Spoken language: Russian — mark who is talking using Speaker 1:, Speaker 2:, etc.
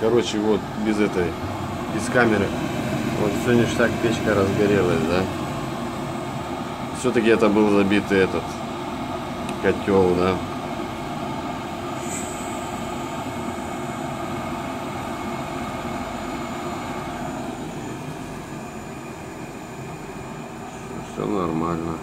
Speaker 1: Короче, вот без этой, без камеры. Вот все ништяк, печка разгорелась, да? Все-таки это был забитый этот котел, да? Все нормально.